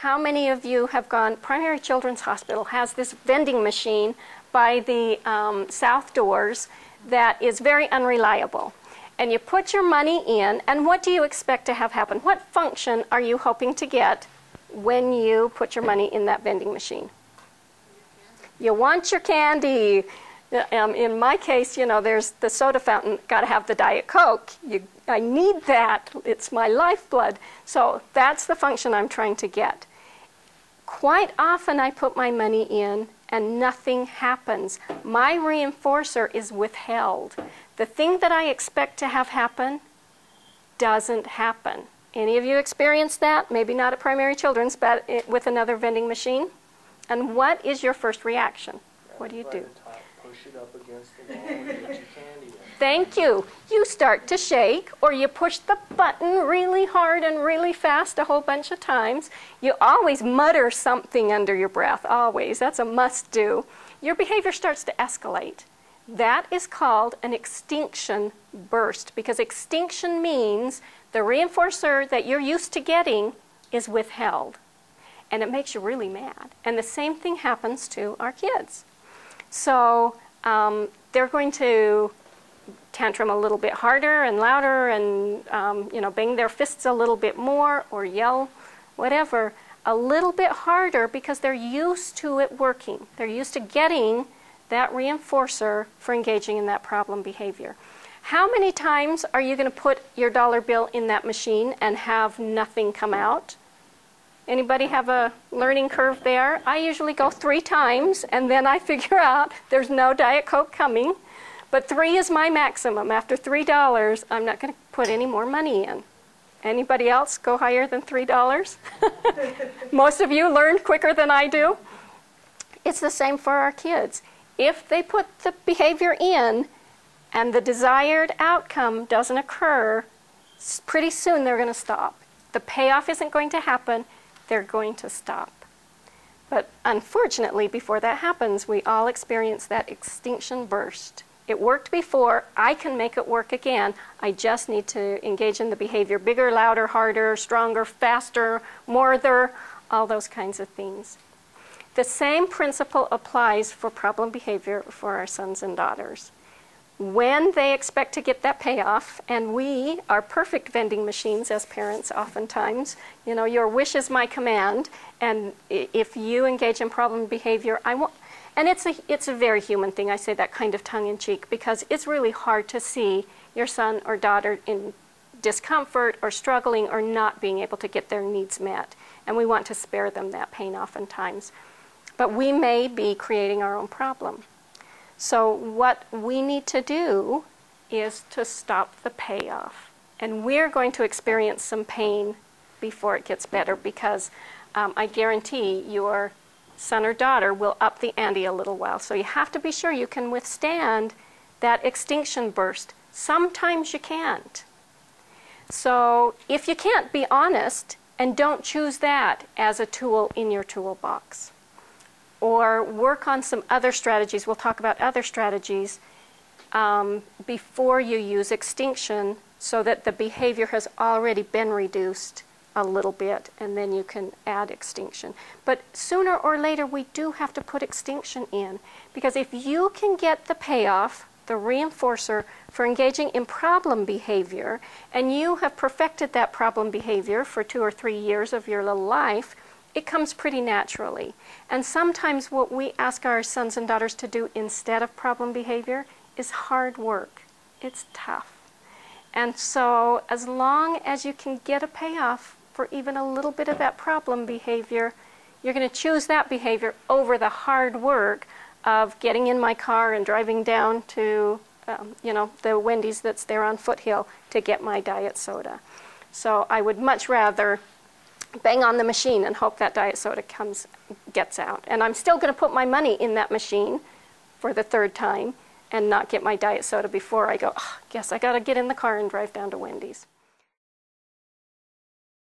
How many of you have gone? Primary Children's Hospital has this vending machine by the um, south doors that is very unreliable. And you put your money in, and what do you expect to have happen? What function are you hoping to get when you put your money in that vending machine? You want your candy. Um, in my case, you know, there's the soda fountain, got to have the Diet Coke. You, I need that. It's my lifeblood. So that's the function I'm trying to get. Quite often, I put my money in and nothing happens. My reinforcer is withheld. The thing that I expect to have happen doesn't happen. Any of you experienced that? Maybe not at Primary Children's, but it, with another vending machine? And what is your first reaction? What do you do? Push it up against the wall and get your candy in. Thank you. You start to shake, or you push the button really hard and really fast a whole bunch of times. You always mutter something under your breath, always. That's a must do. Your behavior starts to escalate. That is called an extinction burst because extinction means the reinforcer that you're used to getting is withheld. And it makes you really mad. And the same thing happens to our kids. So um, they're going to tantrum a little bit harder and louder and um, you know bang their fists a little bit more or yell whatever a little bit harder because they're used to it working. They're used to getting that reinforcer for engaging in that problem behavior. How many times are you going to put your dollar bill in that machine and have nothing come out Anybody have a learning curve there? I usually go three times and then I figure out there's no Diet Coke coming. But three is my maximum. After three dollars, I'm not going to put any more money in. Anybody else go higher than three dollars? Most of you learned quicker than I do. It's the same for our kids. If they put the behavior in and the desired outcome doesn't occur, pretty soon they're going to stop. The payoff isn't going to happen they're going to stop. But unfortunately, before that happens, we all experience that extinction burst. It worked before, I can make it work again. I just need to engage in the behavior bigger, louder, harder, stronger, faster, more there, all those kinds of things. The same principle applies for problem behavior for our sons and daughters when they expect to get that payoff, and we are perfect vending machines as parents oftentimes. You know, your wish is my command, and if you engage in problem behavior, I want. And it's a it's a very human thing. I say that kind of tongue in cheek because it's really hard to see your son or daughter in discomfort or struggling or not being able to get their needs met, and we want to spare them that pain oftentimes. But we may be creating our own problem. So, what we need to do is to stop the payoff. And we're going to experience some pain before it gets better because um, I guarantee your son or daughter will up the ante a little while. So, you have to be sure you can withstand that extinction burst. Sometimes you can't. So, if you can't, be honest and don't choose that as a tool in your toolbox or work on some other strategies. We'll talk about other strategies um, before you use extinction so that the behavior has already been reduced a little bit and then you can add extinction. But sooner or later we do have to put extinction in because if you can get the payoff, the reinforcer for engaging in problem behavior and you have perfected that problem behavior for two or three years of your little life, it comes pretty naturally. And sometimes what we ask our sons and daughters to do instead of problem behavior is hard work. It's tough. And so, as long as you can get a payoff for even a little bit of that problem behavior, you're going to choose that behavior over the hard work of getting in my car and driving down to, um, you know, the Wendy's that's there on Foothill to get my diet soda. So I would much rather bang on the machine and hope that diet soda comes gets out. And I'm still going to put my money in that machine for the third time and not get my diet soda before I go, oh, guess I got to get in the car and drive down to Wendy's.